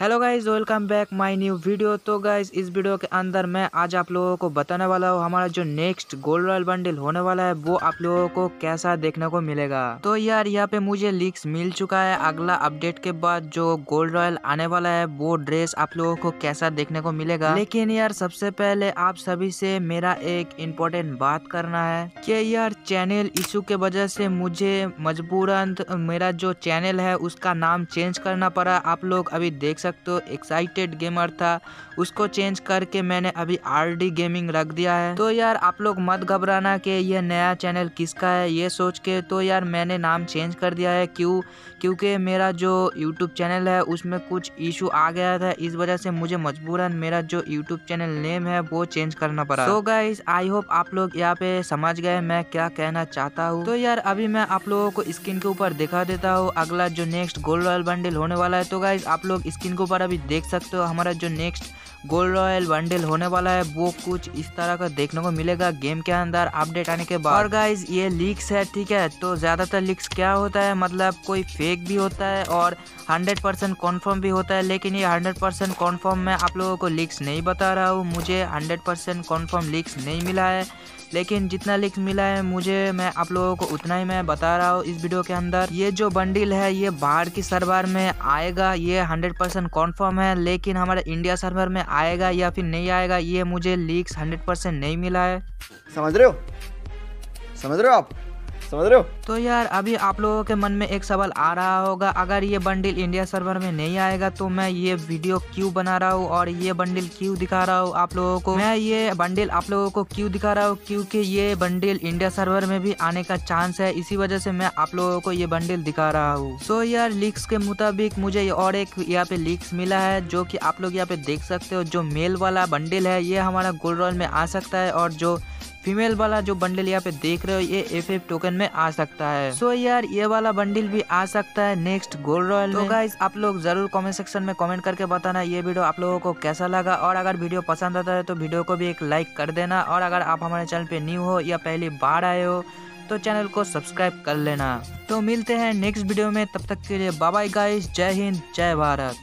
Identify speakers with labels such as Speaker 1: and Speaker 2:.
Speaker 1: Hello guys welcome back my new video तो guys इस video के अंदर मैं आज आप लोगों को बताने वाला हूँ, हमारा जो नेक्स्ट गोल्ड रॉयल बंडल होने वाला है, वो आप लोगों को कैसा देखने को मिलेगा। तो यार, यहाँ पे मुझे लीक्स मिल चुका है। अगला अपडेट के बाद जो गोल्ड रॉयल आने वाला है, वो ड्रेस आप लोगों को कैसा देखने को मिलेगा। लेकिन यार, सबसे पहले आप सभी से मेरा एक इम्पोर्टेंट बात करना है की यार चैनल इशू के वजह से मुझे मजबूरन मेरा जो चैनल है, उसका नाम चेंज करना पड़ा। आप लोग अभी देख सकते सकते हो। एक्साइटेड गेमर था। उसको चेंज करके मैंने अभी आर डी गेमिंग रख दिया है। तो यार, आप लोग मत घबराना कि ये नया चैनल किसका है, ये सोच के तो यार मैंने नाम चेंज कर दिया है। क्यों? क्योंकि मेरा जो यूट्यूब चैनल है, उसमें कुछ इशू आ गया था। इस वजह से मुझे मजबूरन मेरा जो यूट्यूब चैनल नेम है, वो चेंज करना पड़ा। तो गाइज़ आई होप आप लोग यहाँ पे समझ गए मैं क्या कहना चाहता हूँ। तो यार, अभी मैं आप लोगों को स्क्रीन के ऊपर दिखा देता हूँ। अगला जो नेक्स्ट गोल्ड रॉयल बंडल होने वाला है। तो गाइज़ आप लोग स्क्रीन के ऊपर अभी देख सकते हो हमारा जो नेक्स्ट गोल्ड रॉयल बंडल होने वाला है। वो कुछ इस तरह का देखने को मिलेगा गेम के अंदर अपडेट आने के बाद। और गाइज़ ये लीक्स है, ठीक है? तो ज़्यादातर लीक्स क्या होता है? मतलब कोई फेक भी होता है और 100 परसेंट कॉन्फर्म भी होता है। लेकिन ये 100 परसेंट कॉन्फर्म मैं आप लोगों को लीक्स नहीं बता रहा हूँ। मुझे 100 परसेंट कॉन्फर्म लीक्स नहीं मिला है। लेकिन जितना लिंक मिला है, मुझे, मैं आप लोगों को उतना ही मैं बता रहा हूँ इस वीडियो के अंदर। ये जो बंडल है, ये बाहर की सर्वर में आएगा। ये हंड्रेड परसेंट कॉन्फर्म है। लेकिन हमारे इंडिया सर्वर में आएगा या फिर नहीं आएगा, ये मुझे लीक्स हंड्रेड परसेंट नहीं मिला है।
Speaker 2: समझ रहे हो? समझ रहे हो आप? समझ रहे हो?
Speaker 1: तो यार, अभी आप लोगों के मन में एक सवाल आ रहा होगा। अगर ये बंडल इंडिया सर्वर में नहीं आएगा तो मैं ये वीडियो क्यों बना रहा हूँ और ये बंडल क्यों दिखा रहा हूँ आप लोगों को? मैं ये बंडल आप लोगों को क्यों दिखा रहा हूँ? क्योंकि ये बंडल इंडिया सर्वर में भी आने का चांस है। इसी वजह से मैं आप लोगों को ये बंडल दिखा रहा हूँ। सो यार लीक्स के मुताबिक मुझे और एक यहाँ पे लीक्स मिला है, जो की आप लोग यहाँ पे देख सकते हो। जो मेल वाला बंडल है, ये हमारा गोल्ड रॉयल में आ सकता है और जो फीमेल वाला जो बंडल यहाँ पे देख रहे हो ये एफ़ एफ़ टोकन में आ सकता है। सो so यार ये वाला बंडल भी आ सकता है नेक्स्ट गोल्ड रॉयल तो गाइज़ आप लोग ज़रूर कमेंट सेक्शन में कमेंट करके बताना ये वीडियो आप लोगों को कैसा लगा। और अगर वीडियो पसंद आता है तो वीडियो को भी एक लाइक कर देना। और अगर आप हमारे चैनल पे न्यू हो या पहली बार आए हो तो चैनल को सब्सक्राइब कर लेना। तो मिलते हैं नेक्स्ट वीडियो में। तब तक के लिए बाबाई गाइस जय हिंद जय भारत।